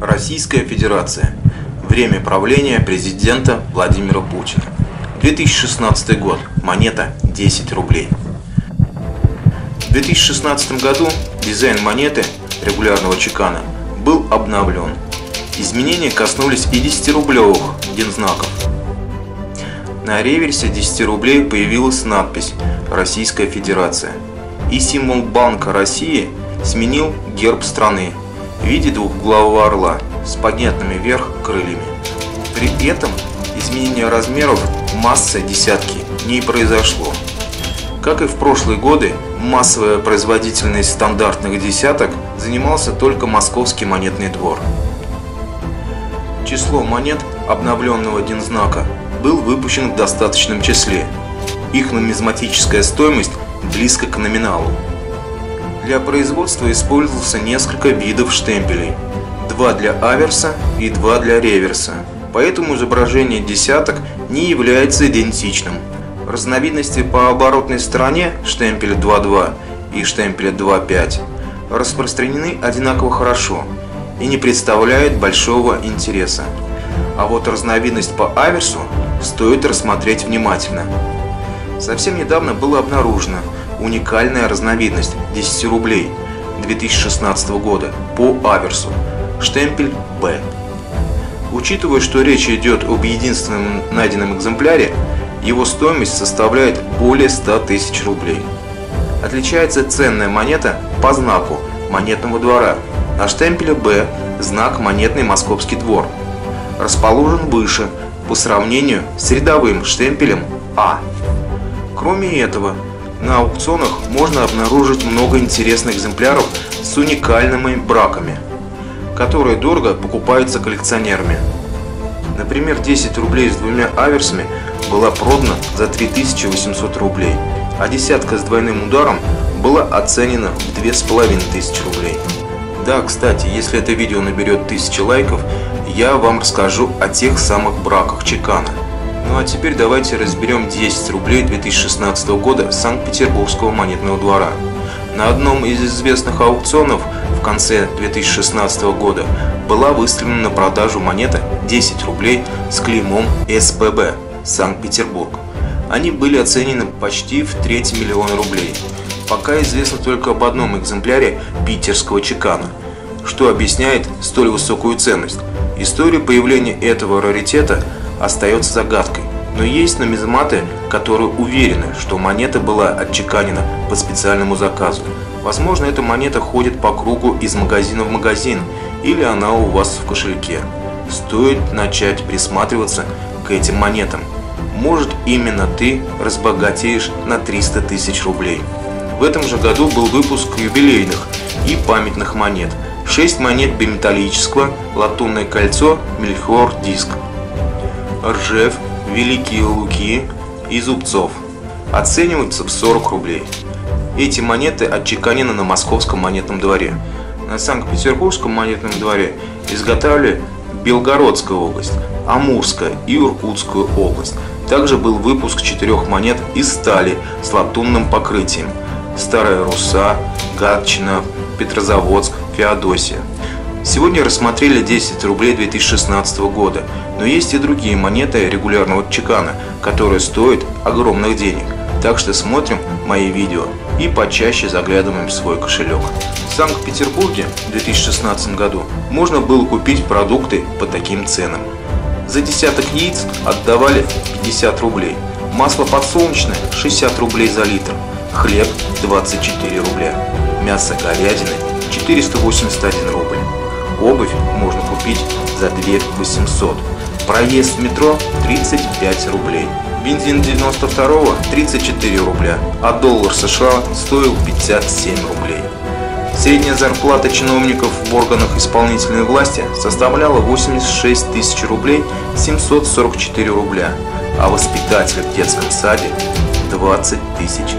Российская Федерация. Время правления президента Владимира Путина. 2016 год. Монета 10 рублей. В 2016 году дизайн монеты регулярного чекана был обновлен. Изменения коснулись и 10-рублевых дензнаков. На реверсе 10 рублей появилась надпись «Российская Федерация» и символ Банка России сменил герб страны в виде двухглавого орла с поднятыми вверх крыльями. При этом изменения размеров массы десятки не произошло. Как и в прошлые годы, массовая производительность стандартных десяток занимался только Московский монетный двор. Число монет обновленного дензнака был выпущен в достаточном числе. Их нумизматическая стоимость близко к номиналу. Для производства использовался несколько видов штемпелей. Два для аверса и два для реверса. Поэтому изображение десяток не является идентичным. Разновидности по оборотной стороне штемпеля 2.2 и штемпеля 2.5 распространены одинаково хорошо и не представляют большого интереса. А вот разновидность по аверсу стоит рассмотреть внимательно. Совсем недавно было обнаружено, уникальная разновидность 10 рублей 2016 года по аверсу, штемпель Б. Учитывая, что речь идет об единственном найденном экземпляре, его стоимость составляет более 100 тысяч рублей. Отличается ценная монета по знаку монетного двора. На штемпеле Б знак монетный московский двор. Расположен выше по сравнению с рядовым штемпелем А. Кроме этого, на аукционах можно обнаружить много интересных экземпляров с уникальными браками, которые дорого покупаются коллекционерами. Например, 10 рублей с двумя аверсами была продана за 3800 рублей, а десятка с двойным ударом была оценена в 2500 рублей. Да, кстати, если это видео наберет 1000 лайков, я вам расскажу о тех самых браках чекана. Ну а теперь давайте разберем 10 рублей 2016 года Санкт-Петербургского монетного двора. На одном из известных аукционов в конце 2016 года была выставлена на продажу монета 10 рублей с клеймом СПБ Санкт-Петербург. Они были оценены почти в треть миллиона рублей. Пока известно только об одном экземпляре питерского чекана, что объясняет столь высокую ценность. История появления этого раритета – остается загадкой. Но есть нумизматы, которые уверены, что монета была отчеканена по специальному заказу. Возможно, эта монета ходит по кругу из магазина в магазин, или она у вас в кошельке. Стоит начать присматриваться к этим монетам. Может, именно ты разбогатеешь на 300 тысяч рублей. В этом же году был выпуск юбилейных и памятных монет. 6 монет биметаллического, латунное кольцо, мельхиор диск. Ржев, Великие Луки и Зубцов. Оцениваются в 40 рублей. Эти монеты отчеканены на Московском монетном дворе. На Санкт-Петербургском монетном дворе изготавливали Белгородская область, Амурская и Иркутскую область. Также был выпуск четырех монет из стали с латунным покрытием. Старая Руса, Гатчина, Петрозаводск, Феодосия. Сегодня рассмотрели 10 рублей 2016 года, но есть и другие монеты регулярного чекана, которые стоят огромных денег. Так что смотрим мои видео и почаще заглядываем в свой кошелек. В Санкт-Петербурге в 2016 году можно было купить продукты по таким ценам. За десяток яиц отдавали 50 рублей, масло подсолнечное 60 рублей за литр, хлеб 24 рубля, мясо говядины 481 рубль. Обувь можно купить за 2 800. Проезд в метро 35 рублей. Бензин 92 34 рубля, а доллар США стоил 57 рублей. Средняя зарплата чиновников в органах исполнительной власти составляла 86 тысяч рублей 744 рубля, а воспитателя в детском саде 20 тысяч